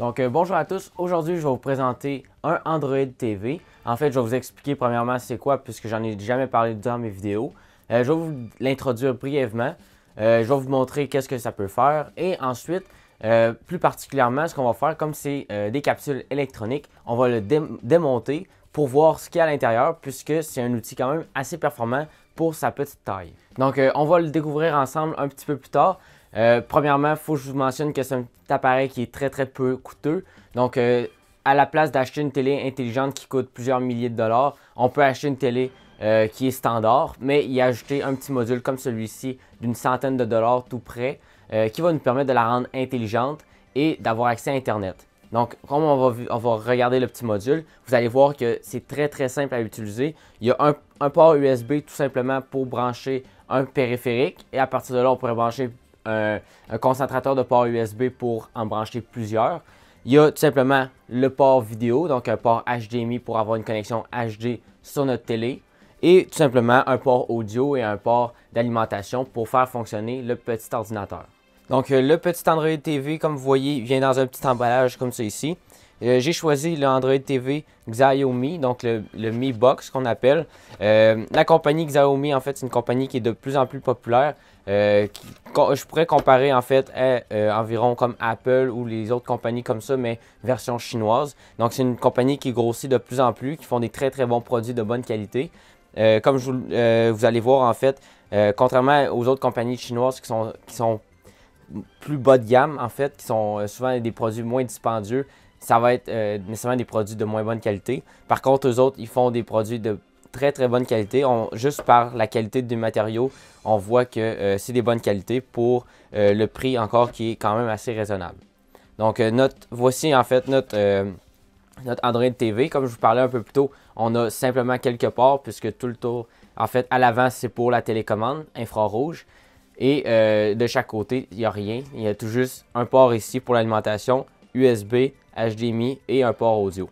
Donc euh, bonjour à tous, aujourd'hui je vais vous présenter un Android TV. En fait, je vais vous expliquer premièrement c'est quoi puisque j'en ai jamais parlé dans mes vidéos. Euh, je vais vous l'introduire brièvement. Euh, je vais vous montrer qu'est-ce que ça peut faire et ensuite, plus particulièrement, ce qu'on va faire comme c'est des capsules électroniques, on va le démonter pour voir ce qu'il y a à l'intérieur puisque c'est un outil quand même assez performant pour sa petite taille. Donc on va le découvrir ensemble un petit peu plus tard. Euh, premièrement, il faut que je vous mentionne que c'est un petit appareil qui est très très peu coûteux. Donc, euh, à la place d'acheter une télé intelligente qui coûte plusieurs milliers de dollars, on peut acheter une télé euh, qui est standard, mais y ajouter un petit module comme celui-ci d'une centaine de dollars tout près, qui va nous permettre de la rendre intelligente et d'avoir accès à Internet. Donc, comme on va, regarder le petit module, vous allez voir que c'est très très simple à utiliser. Il y a un, port USB tout simplement pour brancher un périphérique et à partir de là, on pourrait brancher un, concentrateur de port USB pour en brancher plusieurs. Il y a tout simplement le port vidéo, donc un port HDMI pour avoir une connexion HD sur notre télé. Et tout simplement un port audio et un port d'alimentation pour faire fonctionner le petit ordinateur. Donc euh, le petit Android TV, comme vous voyez, vient dans un petit emballage comme ça ici. Euh, j'ai choisi le Android TV Xiaomi, donc le, Mi Box qu'on appelle. Euh, la compagnie Xiaomi, en fait, c'est une compagnie qui est de plus en plus populaire. Je pourrais comparer en fait à environ comme Apple ou les autres compagnies comme ça, mais version chinoise. Donc c'est une compagnie qui grossit de plus en plus, qui font des très très bons produits de bonne qualité. comme vous allez voir en fait, contrairement aux autres compagnies chinoises qui sont, qui sont plus bas de gamme en fait, qui sont souvent des produits moins dispendieux, ça va être euh, nécessairement des produits de moins bonne qualité. Par contre, eux autres, ils font des produits de très très bonne qualité. juste par la qualité des matériaux, on voit que euh, c'est des bonnes qualités pour euh, le prix encore qui est quand même assez raisonnable. Donc notre, voici en fait notre, notre Android TV. Comme je vous parlais un peu plus tôt, on a simplement quelques ports puisque tout le tour, en fait à l'avant c'est pour la télécommande infrarouge. Et de chaque côté, il n'y a rien. Il y a tout juste un port ici pour l'alimentation, USB, HDMI et un port audio.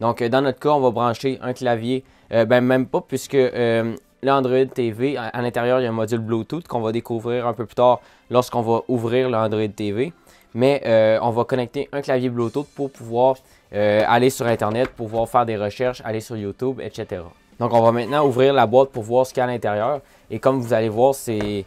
Donc, euh, dans notre cas, on va brancher un clavier, euh, ben même pas, puisque euh, l'Android TV, à, l'intérieur, il y a un module Bluetooth qu'on va découvrir un peu plus tard lorsqu'on va ouvrir l'Android TV. Mais on va connecter un clavier Bluetooth pour pouvoir aller sur Internet, pouvoir faire des recherches, aller sur YouTube, etc. Donc, on va maintenant ouvrir la boîte pour voir ce qu'il y a à l'intérieur. Et comme vous allez voir, c'est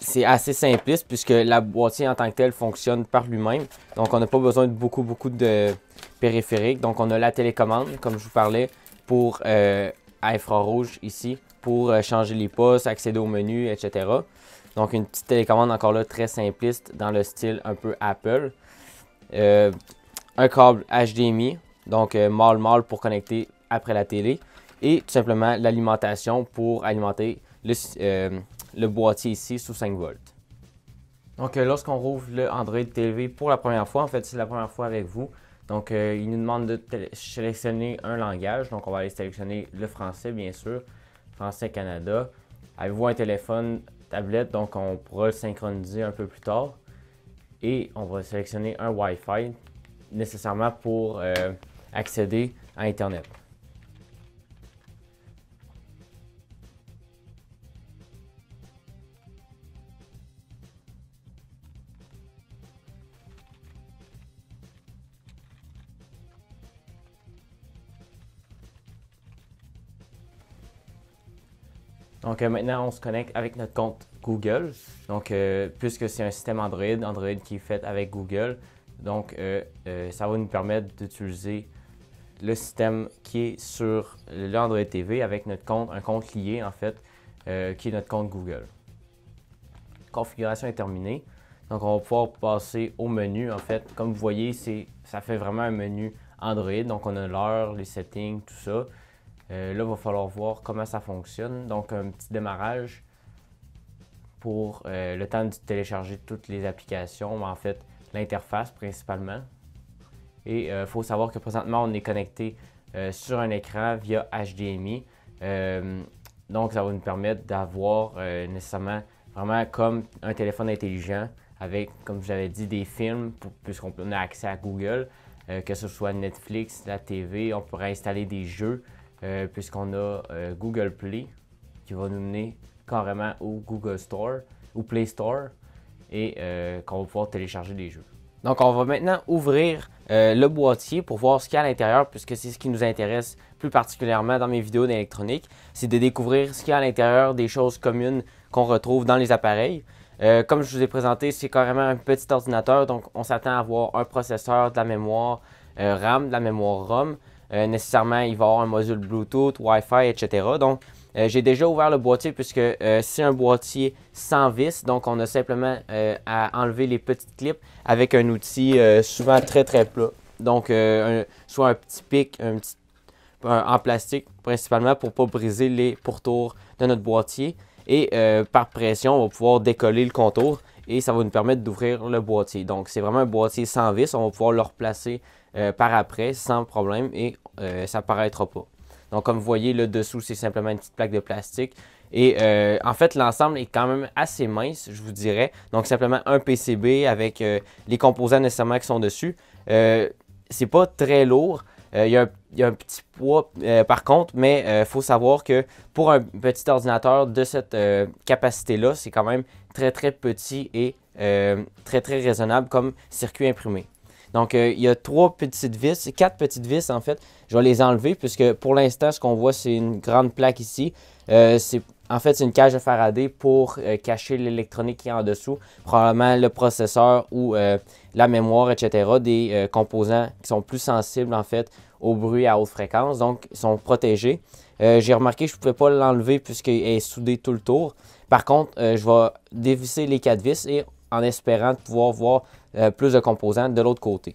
c'est assez simpliste puisque la boîtier en tant que telle fonctionne par lui-même. Donc, on n'a pas besoin de beaucoup, beaucoup de périphériques. Donc, on a la télécommande, comme je vous parlais, pour euh, infrarouge ici, pour euh, changer les postes, accéder au menu, etc. Donc, une petite télécommande encore là très simpliste dans le style un peu Apple. Euh, un câble HDMI, donc mâle-mâle pour connecter après la télé. Et tout simplement l'alimentation pour alimenter le, le boîtier ici sous 5 volts. Donc lorsqu'on rouvre le Android TV pour la première fois, en fait c'est la première fois avec vous, donc euh, il nous demande de sélectionner un langage, donc on va aller sélectionner le français bien sûr, français Canada. Avez-vous un téléphone, tablette, donc on pourra le synchroniser un peu plus tard. Et on va sélectionner un Wi-Fi nécessairement pour euh, accéder à Internet. Donc euh, maintenant, on se connecte avec notre compte Google. Donc, euh, puisque c'est un système Android, Android qui est fait avec Google, donc euh, ça va nous permettre d'utiliser le système qui est sur l'Android TV avec notre compte, un compte lié en fait, qui est notre compte Google. Configuration est terminée. Donc, on va pouvoir passer au menu. En fait, comme vous voyez, ça fait vraiment un menu Android. Donc, on a l'heure, les settings, tout ça. Euh, là, il va falloir voir comment ça fonctionne. Donc, un petit démarrage pour euh, le temps de télécharger toutes les applications, en fait, l'interface principalement. Et il euh, faut savoir que présentement, on est connecté sur un écran via HDMI. donc, ça va nous permettre d'avoir nécessairement vraiment comme un téléphone intelligent avec, comme je l'avais dit, des films, puisqu'on a accès à Google, que ce soit Netflix, la TV, on pourrait installer des jeux. Euh, puisqu'on a euh, Google Play qui va nous mener carrément au Google Store ou Play Store et euh, qu'on va pouvoir télécharger des jeux. Donc on va maintenant ouvrir le boîtier pour voir ce qu'il y a à l'intérieur, puisque c'est ce qui nous intéresse plus particulièrement dans mes vidéos d'électronique, c'est de découvrir ce qu'il y a à l'intérieur des choses communes qu'on retrouve dans les appareils. comme je vous ai présenté, c'est carrément un petit ordinateur, donc on s'attend à avoir un processeur, de la mémoire RAM, de la mémoire ROM. Nécessairement, il va avoir un module Bluetooth, Wi-Fi, etc. Donc, euh, j'ai déjà ouvert le boîtier puisque euh, c'est un boîtier sans vis, donc on a simplement euh, à enlever les petites clips avec un outil souvent très très plat. Donc soit un petit pic, un petit, en plastique principalement pour ne pas briser les pourtours de notre boîtier. Et par pression, on va pouvoir décoller le contour et ça va nous permettre d'ouvrir le boîtier. Donc c'est vraiment un boîtier sans vis, on va pouvoir le replacer par après sans problème et ça ne paraîtra pas. Donc, comme vous voyez, le dessous, c'est simplement une petite plaque de plastique. Et euh, en fait, l'ensemble est quand même assez mince, je vous dirais. Donc, simplement un PCB avec euh, les composants nécessairement qui sont dessus. Euh, c'est pas très lourd. Il y, a un petit poids par contre, mais il faut savoir que pour un petit ordinateur de cette capacité-là, c'est quand même très très petit et très très raisonnable comme circuit imprimé. Donc, il y a trois petites vis, quatre petites vis en fait, je vais les enlever puisque pour l'instant, ce qu'on voit, c'est une grande plaque ici. Euh, en fait, c'est une cage de Faraday pour euh, cacher l'électronique qui est en dessous, probablement le processeur ou euh, la mémoire, etc. Des composants qui sont plus sensibles en fait au bruit à haute fréquence, donc ils sont protégés. J'ai remarqué que je ne pouvais pas l'enlever puisqu'il est soudé tout le tour. Par contre, je vais dévisser les quatre vis et en espérant pouvoir voir plus de composants de l'autre côté.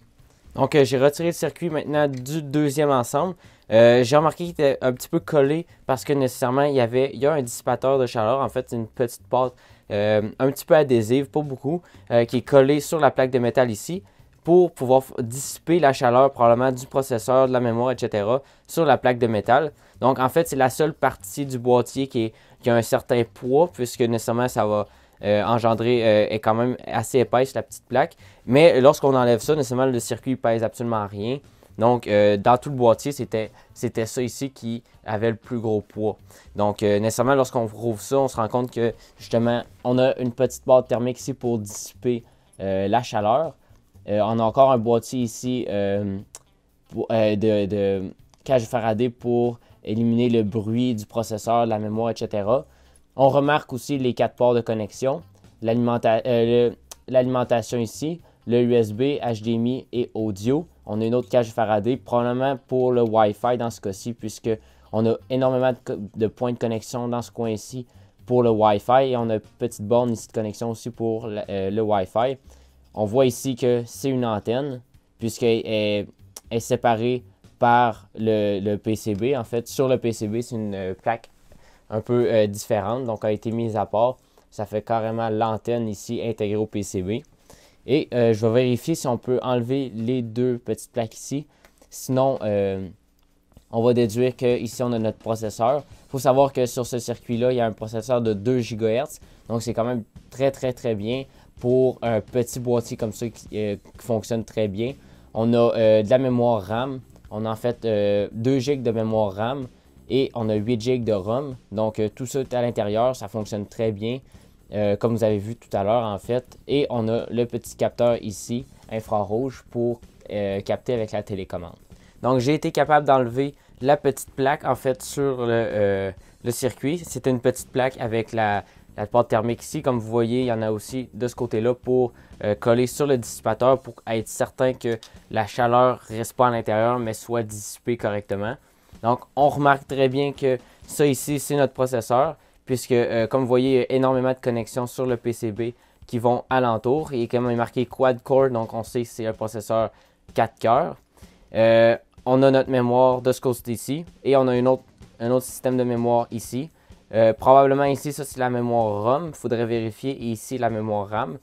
Donc, euh, j'ai retiré le circuit maintenant du deuxième ensemble. Euh, j'ai remarqué qu'il était un petit peu collé parce que nécessairement, il y avait il y a un dissipateur de chaleur. En fait, c'est une petite pâte euh, un petit peu adhésive, pas beaucoup, qui est collée sur la plaque de métal ici pour pouvoir dissiper la chaleur probablement du processeur, de la mémoire, etc. sur la plaque de métal. Donc, en fait, c'est la seule partie du boîtier qui a un certain poids puisque nécessairement, ça va euh, engendré euh, est quand même assez épaisse, la petite plaque. Mais lorsqu'on enlève ça, nécessairement, le circuit pèse absolument rien. Donc, euh, dans tout le boîtier, c'était, ça ici qui avait le plus gros poids. Donc, nécessairement, lorsqu'on rouvre ça, on se rend compte que, justement, on a une petite boîte thermique ici pour dissiper la chaleur. on a encore un boîtier ici de, de cage Faraday pour éliminer le bruit du processeur, de la mémoire, etc. On remarque aussi les quatre ports de connexion, euh, l'alimentation ici, le USB, HDMI et audio. On a une autre cage Faraday, probablement pour le Wi-Fi dans ce cas-ci, puisque on a énormément de, points de connexion dans ce coin-ci pour le Wi-Fi et on a une petite borne ici de connexion aussi pour le, euh, Wi-Fi. On voit ici que c'est une antenne, puisqu'elle est, séparée par le, le, PCB. En fait, sur le PCB, c'est une euh, plaque un peu euh, différente, donc a été mise à part. Ça fait carrément l'antenne ici intégrée au PCB. Et euh, je vais vérifier si on peut enlever les deux petites plaques ici. Sinon, euh, on va déduire qu'ici on a notre processeur. Il faut savoir que sur ce circuit-là, il y a un processeur de 2 GHz. Donc c'est quand même très très très bien pour un petit boîtier comme ça qui, qui fonctionne très bien. On a de la mémoire RAM. On a en fait 2 GB de mémoire RAM et on a 8 GB de ROM. Donc euh, tout ça est à l'intérieur, ça fonctionne très bien, euh, comme vous avez vu tout à l'heure en fait. Et on a le petit capteur ici, infrarouge, pour euh, capter avec la télécommande. Donc j'ai été capable d'enlever la petite plaque en fait sur le, circuit. C'est une petite plaque avec la, la, porte thermique ici. Comme vous voyez, il y en a aussi de ce côté-là pour coller sur le dissipateur pour être certain que la chaleur reste pas à l'intérieur mais soit dissipée correctement. Donc, on remarque très bien que ça ici, c'est notre processeur, puisque, euh, comme vous voyez, il y a énormément de connexions sur le PCB qui vont alentour. Il est quand même marqué quad-core, donc on sait que c'est un processeur 4 cœurs. Euh, on a notre mémoire de ce côté-ci et on a une autre, un autre système de mémoire ici. Euh, probablement ici, ça c'est la mémoire ROM. Il faudrait vérifier. Et ici, la mémoire RAM.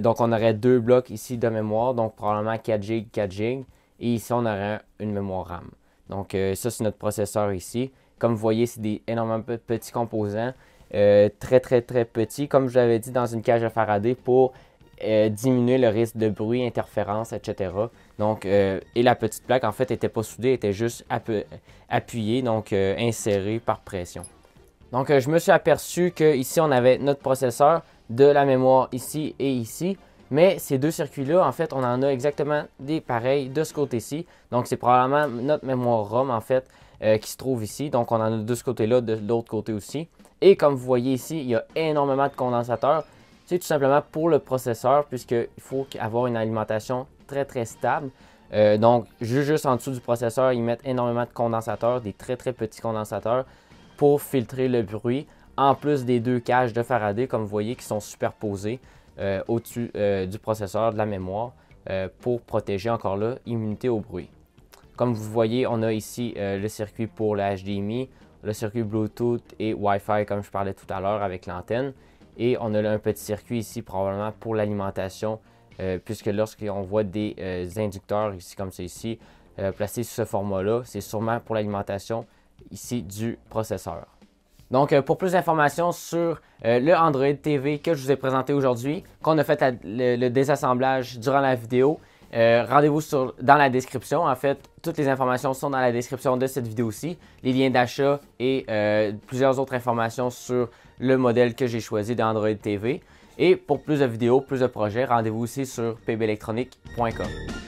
donc, on aurait deux blocs ici de mémoire, donc probablement 4 GB, 4 GB. Et ici, on aurait une mémoire RAM. Donc, euh, ça, c'est notre processeur ici. Comme vous voyez, c'est des énormément petits composants. Euh, très, très, très petits, comme je l'avais dit, dans une cage à Faraday pour euh, diminuer le risque de bruit, interférence, etc. Donc, et la petite plaque, en fait, n'était pas soudée, était juste appuyée, donc insérée par pression. Donc, je me suis aperçu qu'ici, on avait notre processeur, de la mémoire ici et ici. Mais ces deux circuits-là, en fait, on en a exactement des pareils de ce côté-ci. Donc, c'est probablement notre mémoire ROM, en fait, euh, qui se trouve ici. Donc, on en a de ce côté-là, de l'autre côté aussi. Et comme vous voyez ici, il y a énormément de condensateurs. C'est tout simplement pour le processeur, puisqu'il faut avoir une alimentation très, très stable. Euh, donc, juste en dessous du processeur, ils mettent énormément de condensateurs, des très, très petits condensateurs pour filtrer le bruit, en plus des deux cages de Faraday, comme vous voyez, qui sont superposées. Euh, au-dessus euh, du processeur, de la mémoire, euh, pour protéger encore là immunité au bruit. Comme vous voyez, on a ici le circuit pour le HDMI, le circuit Bluetooth et Wi-Fi comme je parlais tout à l'heure avec l'antenne. Et on a là un petit circuit ici probablement pour l'alimentation, puisque lorsqu'on voit des inducteurs ici comme c'est ici, placés sous ce format-là, c'est sûrement pour l'alimentation ici du processeur. Donc, euh, pour plus d'informations sur euh, le Android TV que je vous ai présenté aujourd'hui, qu'on a fait le, désassemblage durant la vidéo, euh, rendez-vous dans la description. En fait, toutes les informations sont dans la description de cette vidéo-ci. Les liens d'achat et plusieurs autres informations sur le modèle que j'ai choisi d'Android TV. Et pour plus de vidéos, plus de projets, rendez-vous aussi sur pbelectronique.com.